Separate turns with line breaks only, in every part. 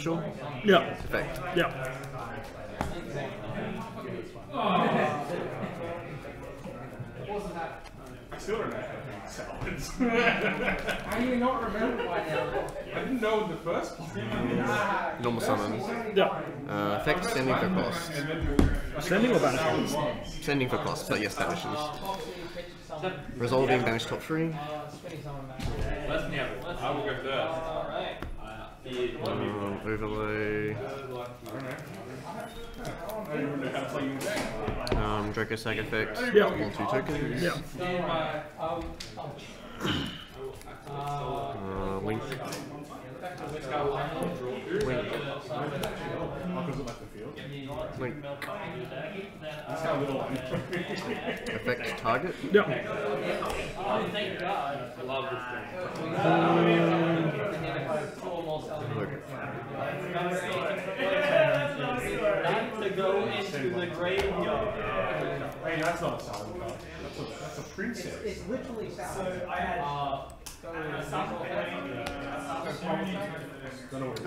sure. Yeah. Effect. Yeah.
I still don't know how to salads. How do you not remember by now? I didn't know in the first place. Mm. Normal summons. Yeah. Uh, effect
sending for cost. Sending or banishing? Sending for cost, but yes, banishes.
Resolving banish top three. Uh, I will go first
overlay.
Um, Draco Sag effect. Yeah. All two tokens. Yeah. uh, link. Link.
Link. Effect target? Yeah. Um, not to go into the graveyard.
Hey, that's not a sound card. That's a, that's a princess. It's, it's literally sound. So I had. Uh,
um,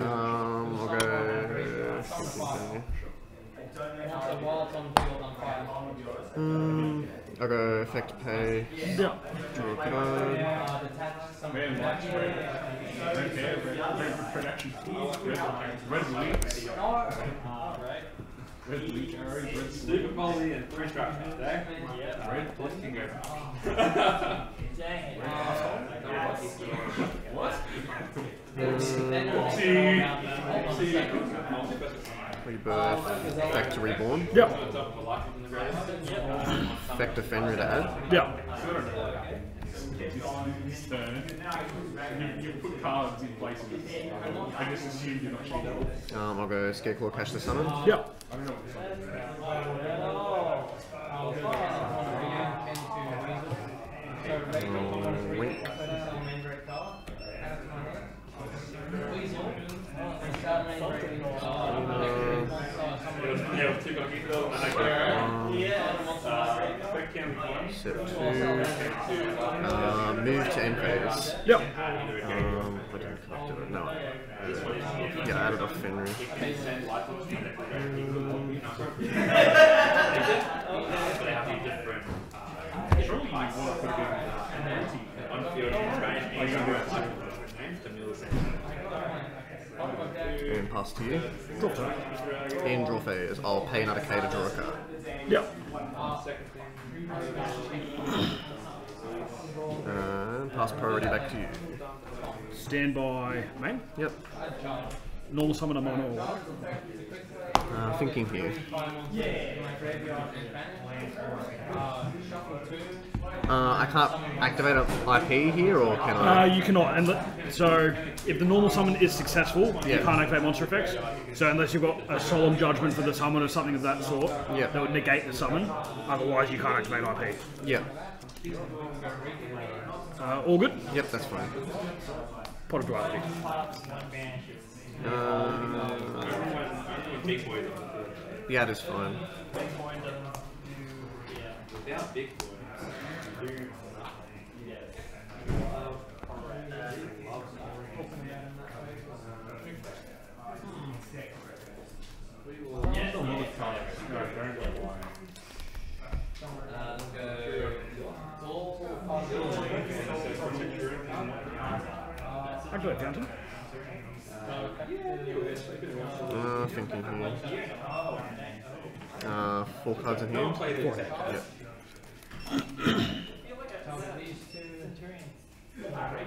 okay. Um, i go effect pay. Yeah. Draw a card. red. Red red, leaks. Red red super volley, and three strike attack. Red What? Uh, Oopsie.
Oopsie.
Rebirth, Factor Reborn. Yep.
Factor Fenrir to add. Yep. You put cards in places. I just assume you're not cheating.
Um, I'll go Scareclaw, Cash the Summon. Yep.
Um, wink. Um,
Step two. Uh, um, move to end phase. Yep. Um, I did not connect it. No. Uh, get out Fenrir. Surely you want
to put uh, uh, a good and
pass to you. Draw End draw phase. I'll pay another K to draw a card. Yep. and pass priority back to you. Standby,
main. Yep. Normal summon a mono. Uh,
thinking here. Yeah. Uh, I can't activate an IP here, or can I? Uh, you
cannot. And so, if the normal summon is successful, yeah. you can't activate monster effects. So, unless you've got a solemn judgment for the summon or something of that sort, yeah. that would negate the summon. Otherwise, you can't activate IP. Yeah.
Uh, all good. Yep, that's fine.
Pot of uh,
yeah, that's fine. I Uh, thinking,
Uh, four cards in hand. Four. Yeah.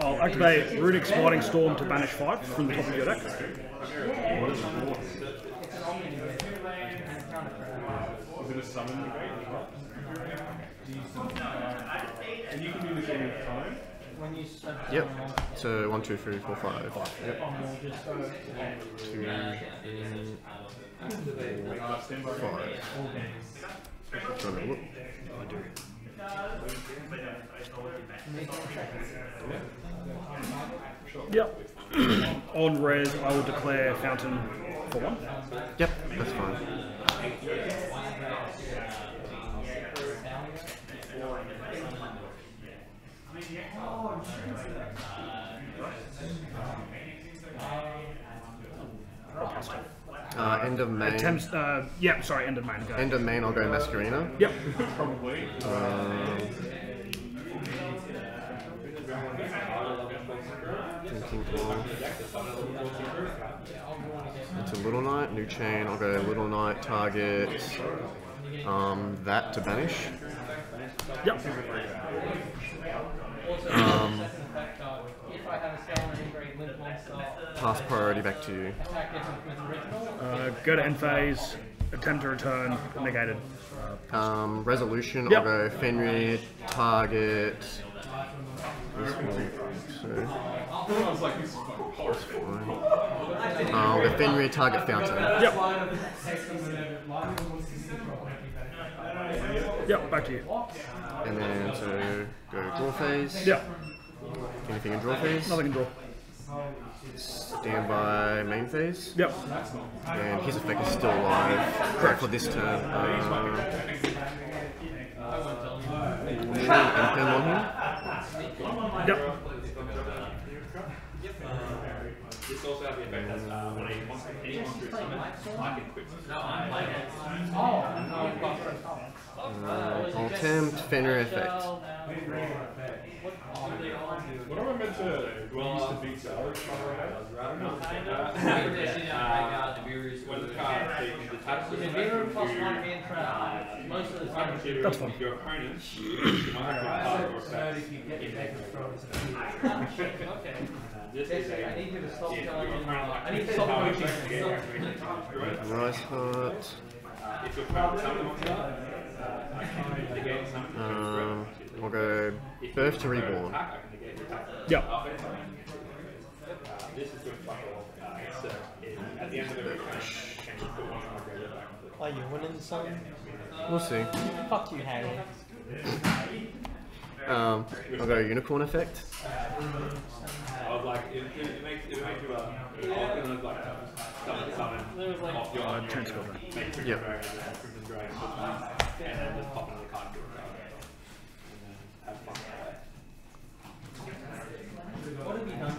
I'll activate Runick Sliding Storm to banish 5 from the top of your deck.
And you can do the game with time.
Yep. So one, two, three, four, five. five. Yep. Two, three,
four, five.
I do. Yep. On res, I will declare fountain for one. Yep, that's fine.
Oh, Uh, end of main. Attempts,
uh, yeah, sorry, end of main. Go. End of main, I'll go Masquerena. Yep.
Probably. Um, into Little Knight, new chain, I'll go Little Knight, target, um, that to banish.
Yep. Um,
pass priority back to you. Uh, go to end
phase, attempt to return, negated.
Um, resolution, yep. I'll go Fenrir, target. This one, so. I'll uh, go Fenrir, target fountain. Yep. Yep, back to you. And then so go draw phase. Yep. Anything in draw phase? Nothing in draw. Stand by main phase. Yep. And his effect is still alive. Correct. For this turn. Um,
uh,
Impel Yep. This also uh, when Fenrir effect. What am I meant to well, to beat I don't know. the the
one hand Most of the time, that's Your opponent, you oh, Okay. Uh, this is a, I need stop yeah, I need to stop
Nice heart. If
We'll go birth to reborn.
Yep. Are you winning the We'll see. Fuck you, Harry. um, I'll go unicorn effect. was
like, it, it, makes it makes you a kind of like summon summon off your uh, transfer. Yeah. And then just pop another card. What have you done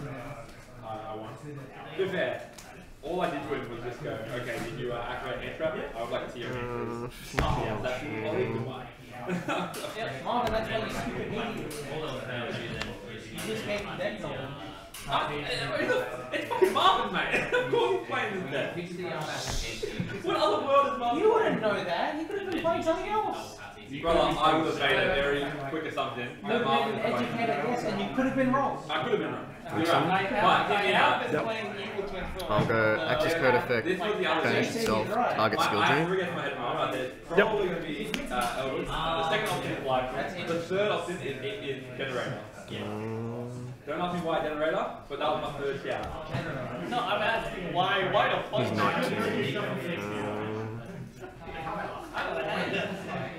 I To be fair, all I did to him was just go, okay, did you uh, activate hand trap? I would like to see your mm. hand,
Oh, yeah, that's yeah, that's why you stupid
idiot. you just
me that It's fucking Marvin, mate. Of course he's playing with that. What other world is Marvin? You wouldn't know that. He could have been playing something else. You got, I would have made a very quick assumption. You would have made an educated guess and you could have been
wrong. I could have been wrong. right. But, but yeah. I'll go access code effect, finish itself, target skill tree. Yep. Uh, the second option is The third option is generator.
Mm. Don't ask me why generator, but that was my third. shout. No, I'm asking why, why the fuck? not.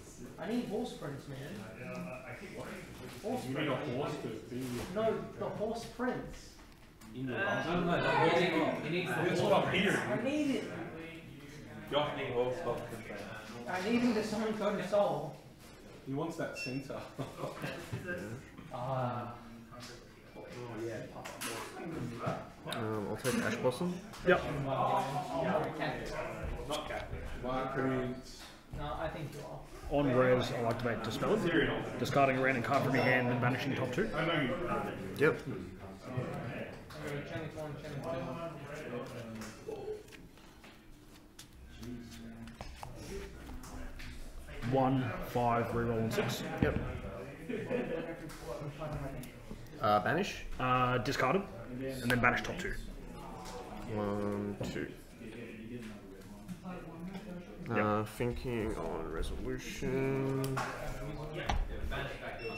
need horse prints, man. Uh, horse You need a horse to be. No, the horse prints. In the uh, no, no, no. He That's what I'm hearing. I need it. Josh
needs horse prints. I need him to someone go to Seoul. He wants that center. Ah. oh, yeah.
Um, I'll take Ash Blossom. Yep. Not
Captain. My
No,
I think you are
on res,
I like to make dispel it, discarding a random card from your hand and banishing top two. Yep. One, five,
reroll, and six. Yep. Uh, banish? Uh, discarded, and then banish top two. One, two. Uh, thinking on resolution.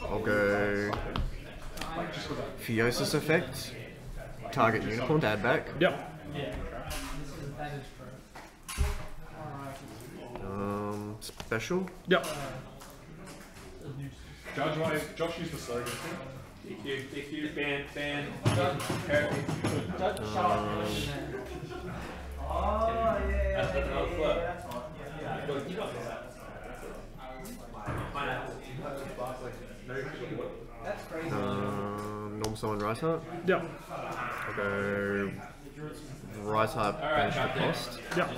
Okay. Fiosis effect. Target unicorn dad add back. Yep. Um, special. Yep.
Judge, why Josh used the slogan? Thank you. ban, ban. Judge, Judge, Charlotte.
Oh, yeah, yeah. That's what yeah, yeah,
that's fine. Yeah,
yeah. Because you Um, normal summon right Yeah. Yep. I'll the cost. Yeah.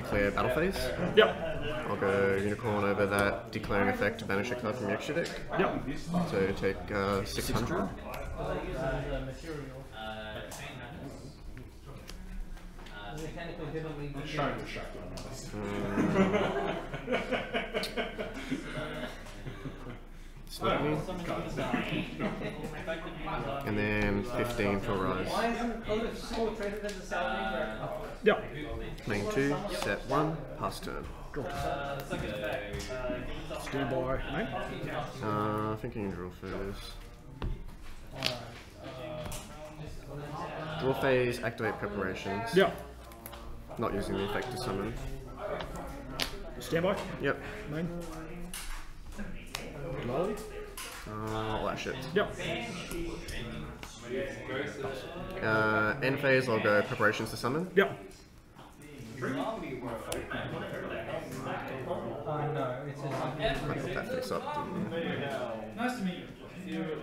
declare battle phase. Yep.
I'll go Unicorn over that declaring effect to banish a card from your extra deck. Yep. So take uh, 600.
Uh, mm.
and then 15 for Rise. Yep. Main 2, set 1, pass turn. Draw.
Stand by. Uh, I
think you can draw first. Draw phase, activate preparations. Yep. Not using the effect to summon. Stand by? Yep. Main.
Uh,
all that shit. Yep.
Uh, end phase, I'll go
preparations to summon. Yep. Nice to meet you.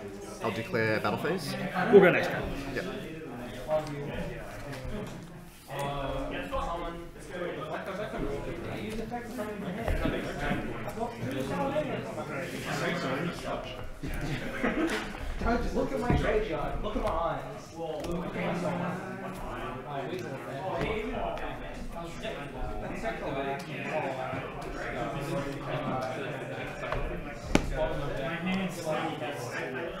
I'll declare battle phase. We'll go next turn. Yep. Look at my graveyard. Look at my eyes. Look at my eyes.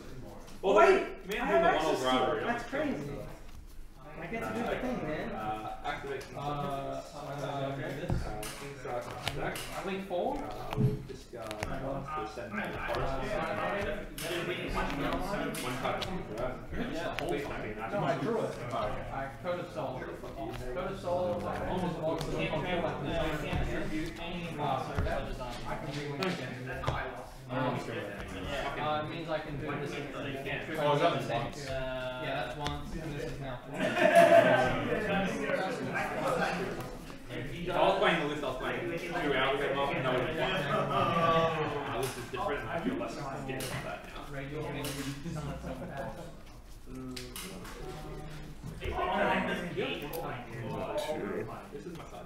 Oh, well, wait! Man, I have access to it. That's crazy. I get to do the thing, man. Uh, activation. Uh, uh, uh, uh, Link forward. this guy wants Yeah, I drew it. I code of soul. Code of soul. Almost all. Can't contribute any server design. I can read um, uh, it means I can do this in the Oh, is that once? Uh, yeah, that's once, and this is now. if I was playing the list, I was playing two hours ago, and would list is different, and I feel less scared that now.
This is my side.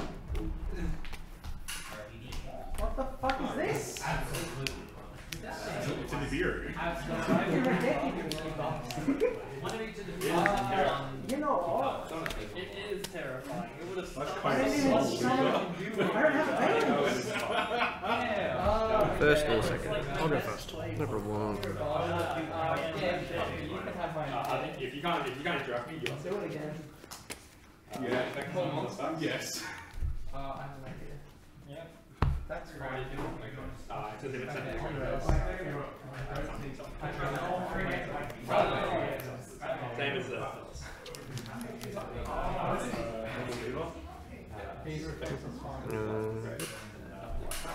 First or second? I'll go first. Number one.
If you can't, if you can't draft me, you'll do it again. Yeah. Uh, yes.
Uh, I have an idea. Yeah. That's right. Uh, so they've sent
Same as
the.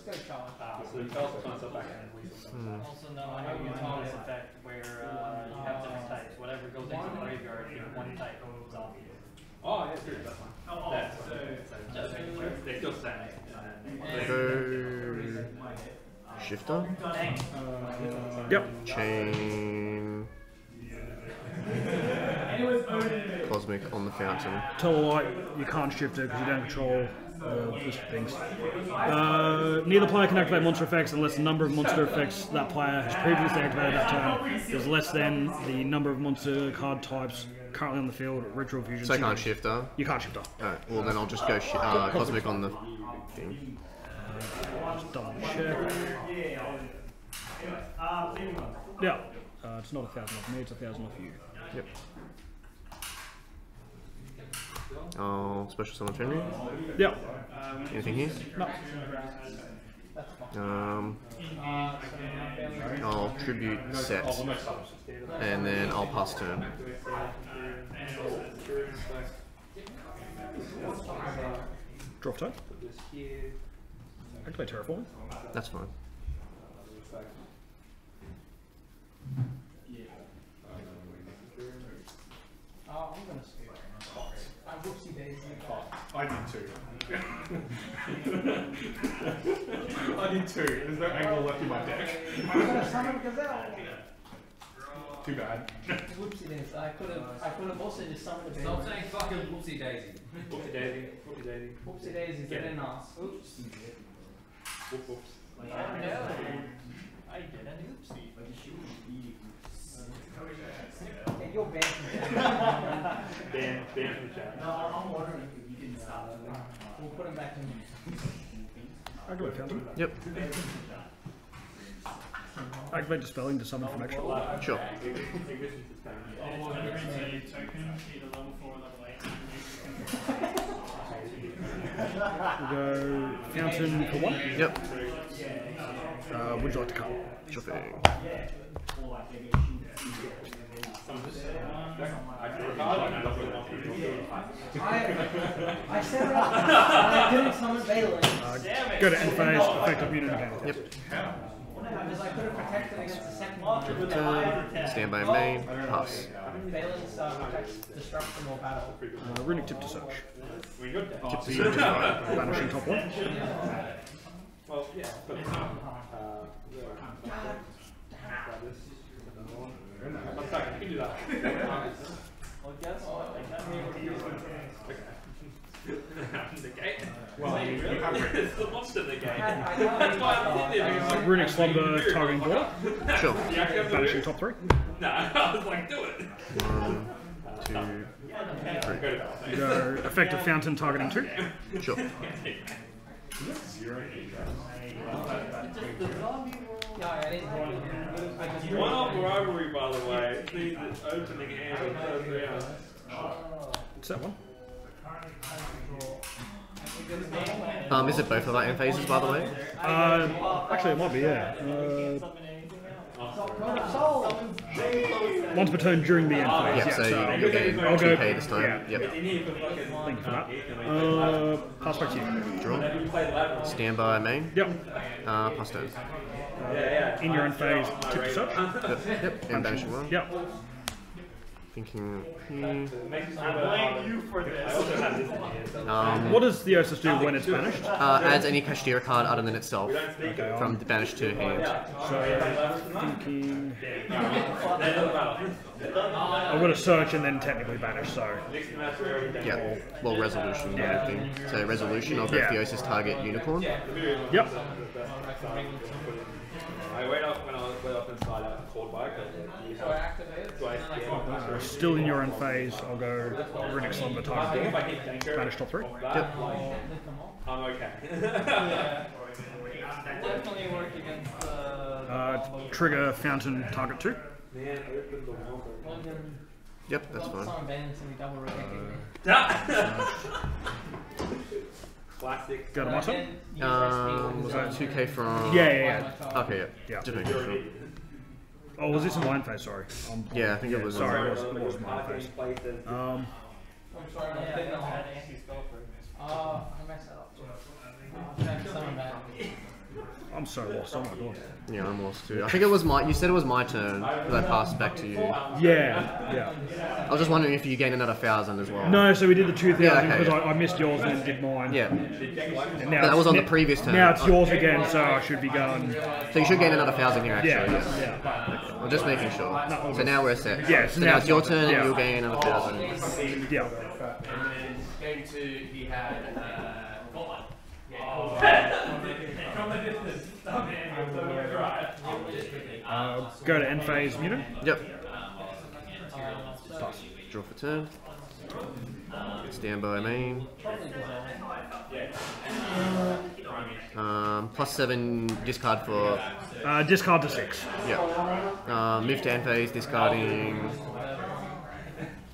It's going to chop. Ah, so the chop comes up back and weasel comes Also, no, I have Utah's effect where
uh, you have different types. Whatever goes into the graveyard, you have one type of zombie. Oh, yeah, true, that's fine. Oh, oh that's so, so, so they still stand it. So, shifter? Uh, yep. Chain. Cosmic on the fountain.
Tell a light you can't shift it because you don't control just things. Uh, neither player can activate monster effects unless the number of monster effects that player has previously activated that turn is less than the number of monster card types currently on the field. Ritual fusion. So I can't
shifter. You can't shifter. Oh, well then I'll just go uh, cosmic on the thing.
Uh, just double check.
Yeah. Uh, it's not a thousand off me. It's a thousand off you. Yep.
Oh, special summon Fenrir. Yeah. Anything here? No. Um,
I'll tribute set,
and then I'll pass turn. Drop can play terraform. That's fine. I did two.
I did two. There's no angle left in my deck. I'm gonna summon Gazelle. Too bad. Whoopsie daisy. I could have. I could have also just summoned a. Stop saying fucking
whoopsie daisy. Whoopsie daisy. Whoopsie daisy. Whoopsie daisy. Get in us. Oops. Whoop whoops. I know. I get an oopsie. But you should be. Oh, yeah, you're banned from chat.
banned, banned from chat. No, I'm wondering didn't stop. We'll put him back in. Yep. dispelling to summon from extra. Sure. we go fountain for one. Yep. Uh, would you like to come? Sure thing. I,
I set it up, and I didn't summon Balin. Uh, go to end effect of unit again. Yep. I could have protected against the second Stand by main, pass.
Balin's uh, destruction or battle. Uh, runick tip to search. Tip to search, vanishing top one. Well, yeah, uh, God damn. That's fine. You can do that.
well, guess what? I can't Well, you it's the in the That's why I'm Runick Slumber, Targeting Border. Sure. Vanishing top three. No, I was like, do it. One, two, three.
Go effective fountain targeting two. Sure. Zero. One off robbery, by the way. See the opening hand What's that one?
Um, is it both of that in phases, by the way?
Uh, actually, it might be, yeah. Uh, one per turn during the end ah, phase. yeah, so, so you're getting I'll 2k this time. Yeah. Yep. Thank you for that. Uh, pass back to you. Draw. Stand by
main. Yep. Uh, pass turn. In your end phase, tip this up. Yep, yep. and banish one. Yep thinking. Hmm.
I blame you for
this. um, what does the Osus do when it's banished? Uh, adds any Kashtira card other than itself okay, from the banished to hand.
I'm gonna
search and then technically banish, so. Yeah, well, resolution yeah. So, resolution, of will go Theosis target unicorn. Yep.
still in your own phase, I'll go Renix on the target ball. top three. Yep. I'm okay. Definitely
work against
uh, Trigger Fountain target two. Yep, that's fine. Uh,
Classic. Go to my turn. Um, was that 2k from... Yeah, yeah, yeah. Okay, yeah. yeah.
Oh, was this in wine fest? Sorry. Um, yeah, I think yeah, it was. Sorry, it was, it was wine fest. Um, I'm
sorry, I'm thinking of She's
Gopher. Oh, I messed up. Uh,
I'm so lost. Oh my god.
Yeah, I'm lost too. I think it was my. You said it was my turn because I passed back to you. Yeah, yeah. I was just wondering if you gained another thousand as well. No, so we did the
two thousand yeah, okay, because yeah. I, I, missed yours and
did mine. Yeah. And now that was on the previous turn. Now it's yours again, so I should be going. So you should gain another thousand here actually. Yeah. Yes. yeah. I'm just making sure. No, so now we're set. Yeah. So, now, now it's your turn and you'll gain another thousand. Yeah. And then game two, he had. Uh, Oh. Uh, go to end phase mutant. Yep. Pass. Draw for turn. Stand by main. Um, plus seven discard for. Uh, discard to six. Yeah. Uh, um, move to end phase, discarding.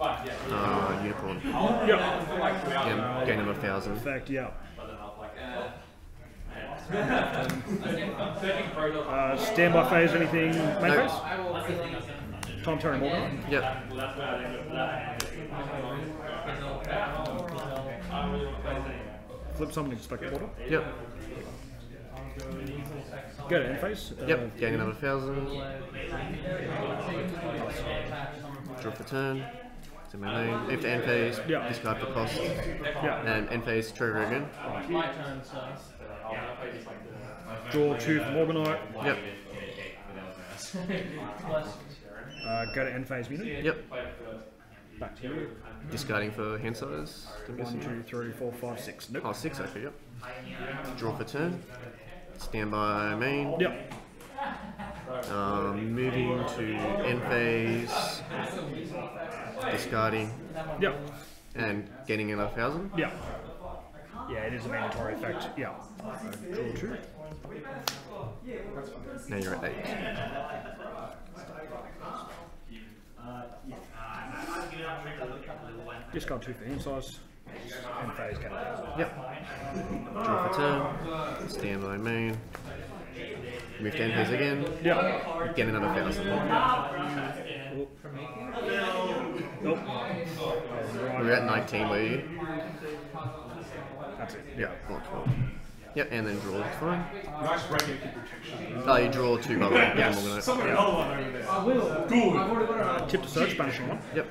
Uh, unicorn. Yep. Yeah, gain him a thousand. In fact, yeah.
Uh, standby phase, anything? Main no. phase? Tom Terry Morgan? Yep.
Flip something to spec quarter? Yep. Go to end phase? Uh, yep, uh, gang another thousand. Draw for turn. To my name, if the end phase, yeah.
discard for cost. Yeah. And end phase, trigger again. My turn, so. Yeah, Draw two from Morganite. Yep.
uh, go to end phase unit. Yep. Back to you.
Discarding for hand size. One, two, three, four, five, six. Nope. Oh, six actually, yep. Uh, Draw for turn. Stand by main. Yep.
Um, moving to end phase. Discarding. Yep. And
getting another thousand. Yep. Yeah, it is a mandatory effect. Yeah. Draw two. Now you're at eight.
Discard two for size. and phase counter. Yep. Draw for two. Stand
my main. Move down his again. Yeah. Get another thousand. Nope. Nope. You were at 19, were you? Yeah. Oh, and then draw. Fine. Nice regular protection. Oh, you draw two, by the way. Yes. Someone another one over there. I will. Good. Uh, tip to search banishing. one. Yep.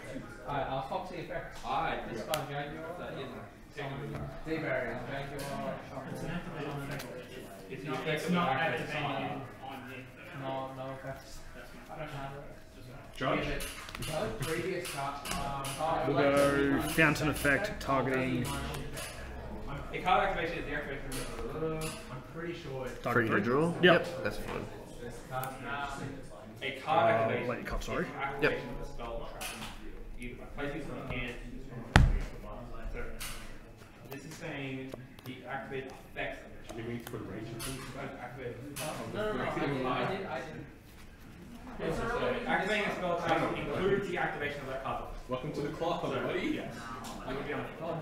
Alright, I'll pop to the effect. Alright, this yeah. Debarrier.
It's not, it's not activated on No, no effects. I don't have
uh, um, we'll uh, go Fountain Effect targeting the cog activation is the air activation. I'm pretty
sure it's Dr. Dredrill? Yep. yep. That's fine.
A cog uh, activation. Lightning
Cop, sorry. Yep. Of a spell trap. You place it on hand.
this is saying the activate effects of it. You mean for range? Activate. Oh, no, no, no. I did. I did. I did. activating a spell attack includes the activation of that card. Welcome to the club, so, buddy. Yeah. I'm going to be on the club.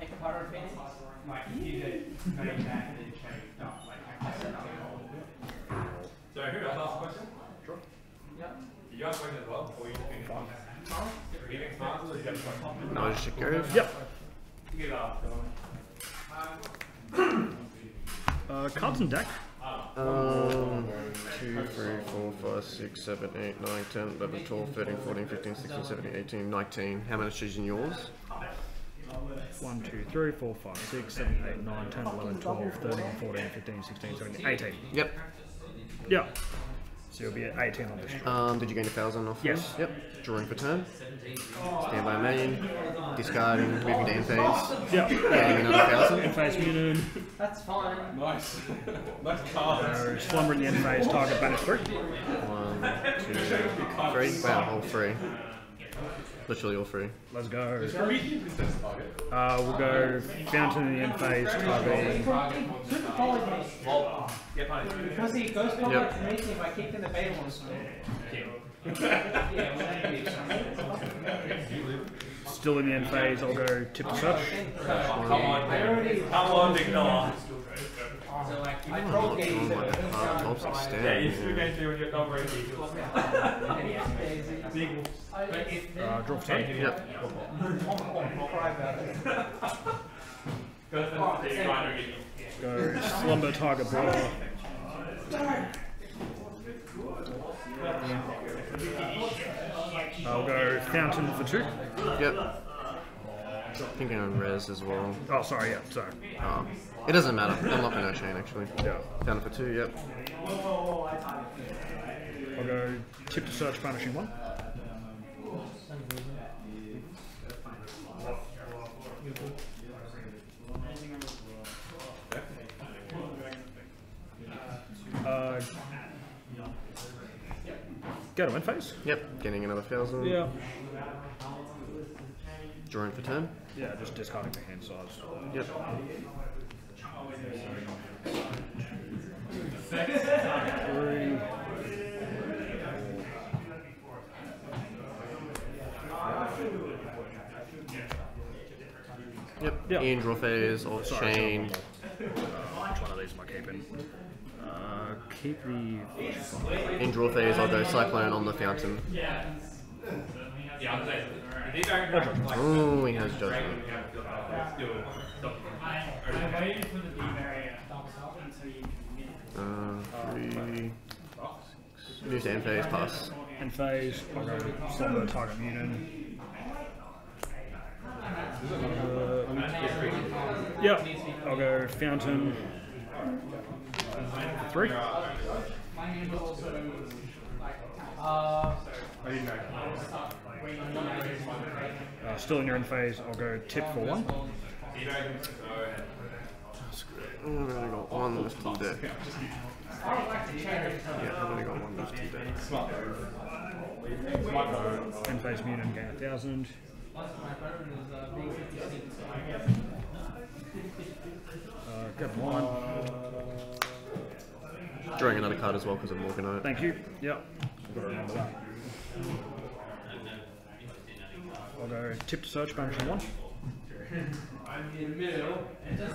make Like, you did make that and then change like, I said, i So, who I'll a question. Sure. Yeah. Did you ask a question as well, or you just being responsible? Being you No, just Yep.
Uh, cards and deck. Um, 2, 3, 4, 5, 6, 7, 8, 9, 10, 11, 12, 13, 14, 15, 16, 17, 18, 19. How many is in yours?
1, 2, 3, 4, 5, 6, 7, 8, 9, 10, 11, 12, 13, 14, 15, 16, 17, 18. Yep. Yeah. So you'll be at 18 on this
draw. Um, did you gain a thousand off? Yes. Yep. Drawing for turn. Stand by main. Discarding, moving to end phase. Yep. Gaining another thousand. End phase muted.
That's fine. Nice. nice cards. Slumber in the end phase, target
banished three. One, two, three. Wow, all three.
Literally all three. Let's go. Uh, we'll go Fountain in the End phase, Type
Because
I kicked in the beta one
Still in the end phase, I'll go tip the touch. Come on, come on, so like, I Yeah, you should to when you're not very Big Uh, drop 10. Yep. Go slumber I'll
go fountain for two. Yep. Thinking on res as well. Oh, sorry, yeah, sorry. Um, it doesn't matter. I'm not going to chain actually. Yeah. Down for two, yep.
I'll go tip to search punishing one. Uh,
go to win phase. Yep, getting another thousand. Yeah. Drawing for ten.
Yeah, just discarding the hand size.
Yep. Yep. yep. Angel phase, old chain. Uh,
which one of these am I keeping?
Uh, keep the. Andrew phase, I'll go Cyclone on the fountain.
Yeah. Yeah,
Ooh, he has judgment. I, I Uh, three.
New end phase pass. End phase, I'll go solo target mutant.
Uh, yeah, I'll go fountain. Three. Uh,
still in your end phase, I'll go tip for one one left and dead. Yeah, I've only got one left and dead. Smart mode. And face gain a thousand. Uh, Get one. Uh,
drawing another card as well because of Morganite. Thank you. Yep.
I'll go tip to search, banishing one. I'm in the middle, and just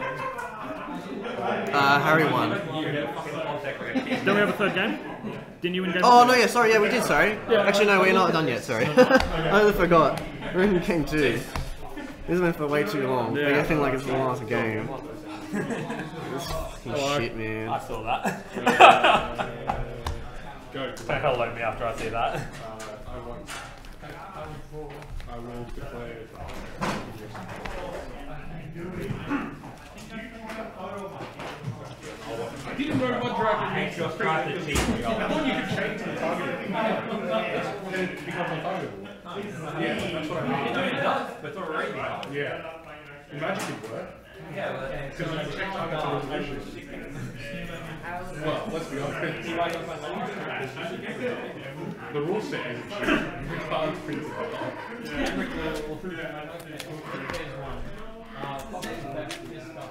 Uh, Harry won. Don't we have a third
game? Didn't you engage? Oh no, yeah, sorry, yeah, we did. Sorry. Actually, no, we're not done yet. Sorry, I
forgot. We're in game two. This has been for way too long. Yeah. Like, I think like it's the last game. this fucking shit, man. I saw that.
Go. hello me after I see that. I won't. I will declare. Do a photo
didn't know what driver makes just try to cheat. That one you could change the target. Then it becomes untargetable. Yeah, that's what I mean. No, it does, but it's Yeah. Imagine it worked. Yeah, because when you check targets on resolution. Well, let's be honest. the rule set is
you can print it out.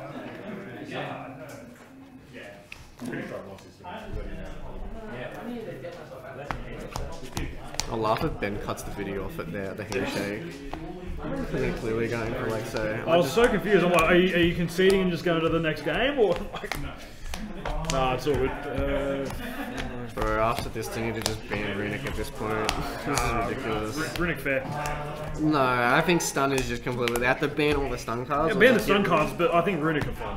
Uh, yeah.
I laugh if Ben cuts the video off at the, the handshake. clearly going for like so. I, I was just... so
confused. I'm like, are you, are you, conceding and just going to the next game? Or like, no.
Nah, it's all good. Uh... Bro, after this thing, you just ban Runick at this point. this is ridiculous. Runick fair. No, I think stun is just completely. They have to ban all the stun cards. Yeah, ban the stun cards,
but I think Runick are fun.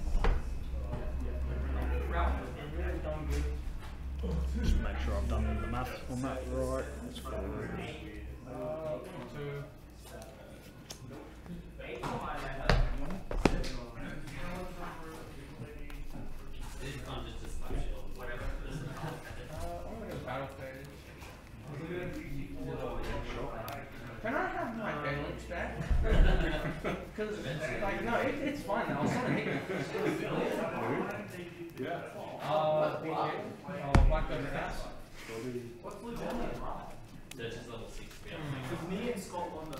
Just make sure I've done the math on that right. That's
Can I have my balance back? Because, like, no, it, it's fine. I was trying to hit Yeah. Uh, uh, black diamond ass. What's blue diamond? That's just level six. Because me and Scott won the.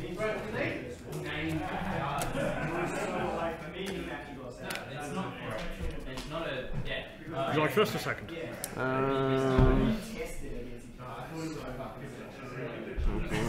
Me right, did they? Name so like for me, he actually got seven. No, it's not. It's not a. Yeah. Would you like first
or second? Yeah. Um. Okay.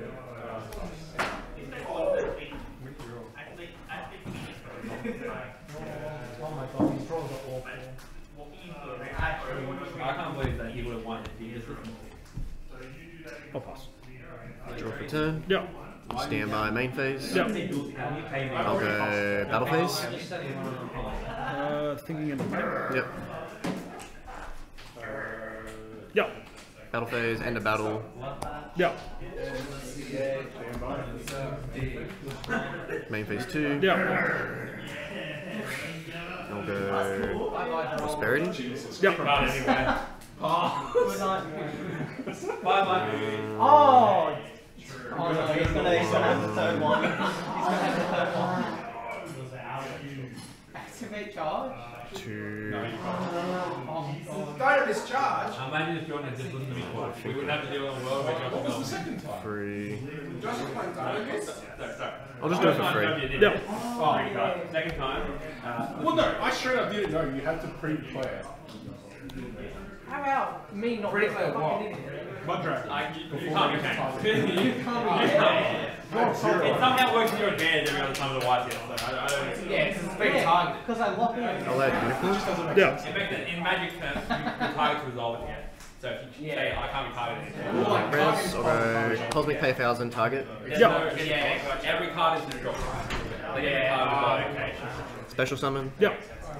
turn? Yeah. Stand by main phase? Yeah.
I'll go battle phase? Uh, thinking in Yep. Yeah.
Battle phase, end of battle. Yeah. Main phase two. Yeah. I'll go prosperity. bye.
oh. Oh no, he's gonna, he's gonna have the third one. He's gonna have the third one. Activate charge?
Two. No, you can't. Oh, oh, Imagine
if John had just listened to me twice. We would have to deal with the world What was the second time. Three. I'll just do it for
free. No. Oh, second time. Well, no, I straight up didn't know. You had to pre-play it. How about me not being a fucking idiot? Muddrag. Like, you, can't be you can't be It somehow works in your advantage every other time the white hits, so I, don't know. Yeah, it's a big yeah, target.
Because I lock in. Allegedly. Yeah.
In, fact, in magic terms, you, your target's resolved again. So if you yeah. say, I can't be targeted anymore. Well, like, Res, although, cosmic
pay 1000 target. Yeah. No, yeah, every card is in a
drop, right? Like, every card ah, okay.
Special summon? Yeah.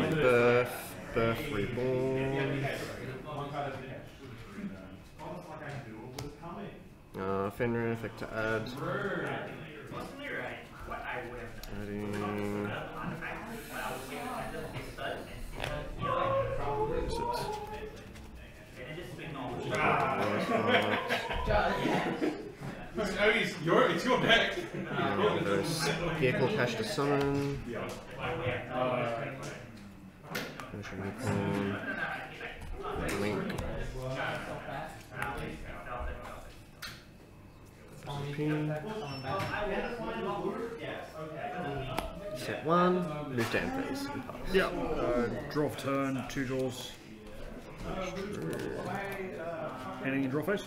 my birth, birth reborn. Uh, Fenrir, Hector Ad. Adding. Where is Oh, he's your, it's your deck. Yeah, vehicle cache to summon. Uh,
Set one,
move down please.
Yeah. Uh, draw for turn, two draws.
Anything in draw phase?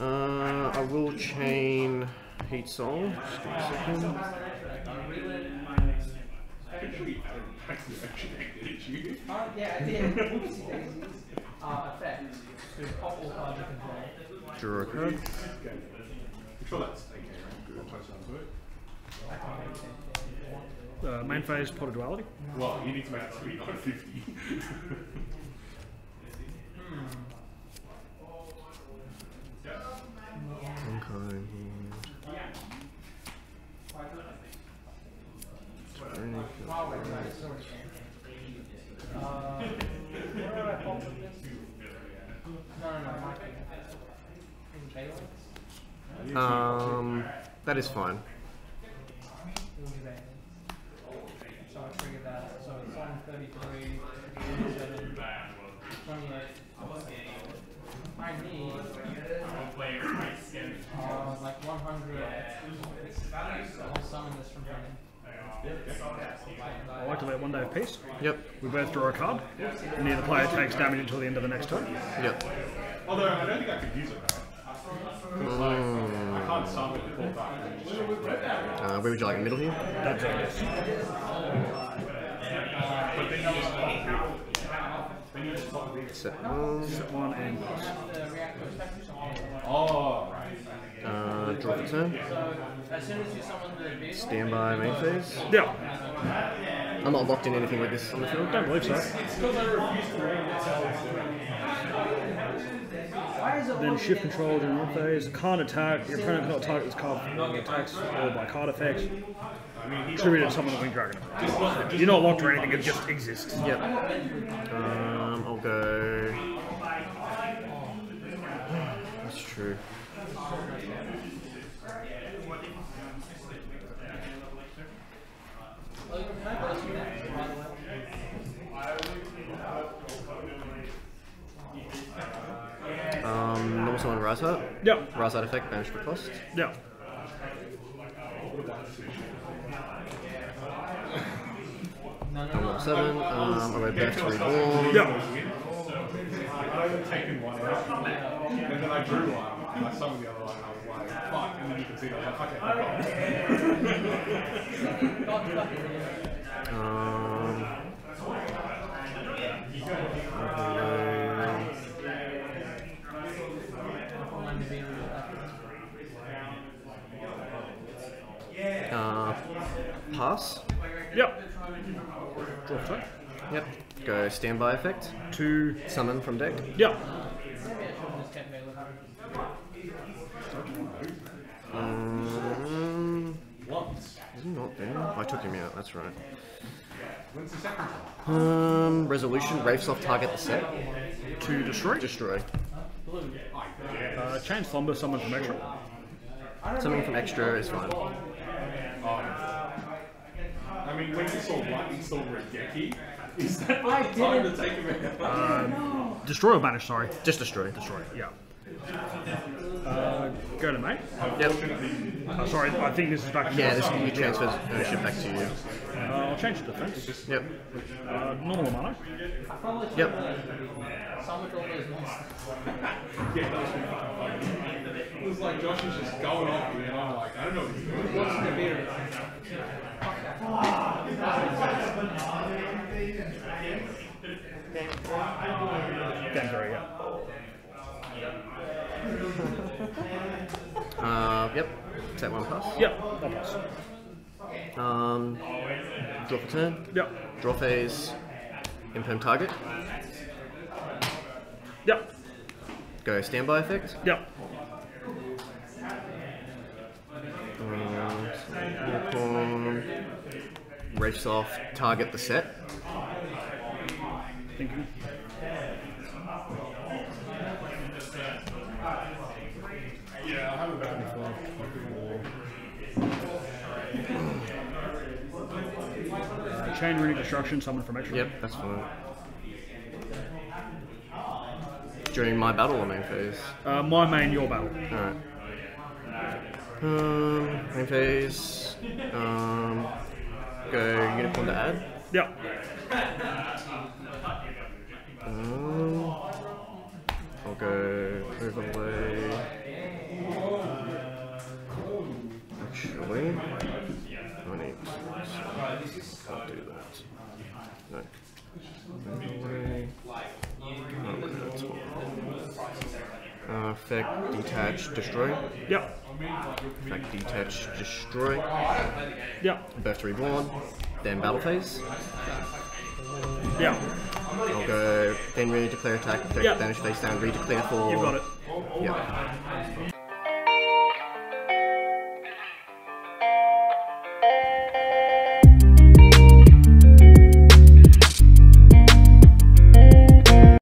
Uh, I will chain Heat song. Just give me a
second. You Uh, yeah, I did. daisies. Uh, So pop all Sure, that's okay, right? Good. I can't make sense. Uh, main phase, pot of duality. Well, you need to make three, of 50. Um,
that is fine. I like to let one day of peace. Yep. We both draw a card. And the other player takes damage until the end of the next turn. Yep. Although I don't think I could use it. Mm. Uh, where would you like? Middle here? That's it. Uh, Set one. Set one and pass.
Oh,
uh, draw the turn. Standby main phase. Yeah. I'm not locked in anything like this on the field. Don't believe so then shift control during one phase. Con attack,
your opponent cannot target this card from attacks or by card effects.
Attributed to someone wing dragon. You're not locked or anything, it just exists. Yep. Um, I'll go. That's true. rise up. Yep. effect, banish the cost.
Yep. Seven. Um, I went back reborn. Yep.
I had taken one and then I drew one, I summoned the other one, and I was like, fuck, and then you can see that I fucking um, pass.
Yep. Draw two.
Yep. Go standby effect. Two. Summon from deck. Yep. Um, Is he not there? I took him out, that's right. Um, resolution, Rafe's off target the set. To destroy? Destroy.
Uh, chain Slumber, someone
from extra. Summon
from extra is
fine. I mean, when you saw Lightning
Storm Raigeki, is that I the time to take him out? Um, destroy or banish, sorry. Just destroy. Destroy, yeah. Uh, go to mate. Yep. Oh, sorry, I think this is back to Yeah, this you transfer ownership yeah. back to you.
Uh, I'll change the defense. Yep. Uh, normal mono. Yep.
it was like Josh was just going off, and I'm like, I don't know what's going to be. Denver,
uh, yep. Is that one pass? Yep, one pass. Um, draw for turn. Yep. Draw phase. Infirm target. Yep. Go standby effect. Yep. Um, so, race off target the set. Thank you.
Yeah, I have a
Chain Runick Destruction, Someone from extra. Yep, that's fine. During my battle or main phase? Uh, my main, your battle. Alright. Um, main phase. Um, uh, you're gonna pull the ad? Yeah. Um, I'll go Actually, I need. do that. No.
effect, detach, destroy. Yeah. Like detach, destroy. Yeah. Birth Reborn,
then battle phase. Yeah. I'll go, then re-declare attack, 30 yep. damage face down, re-declare for... You've got it. Yeah.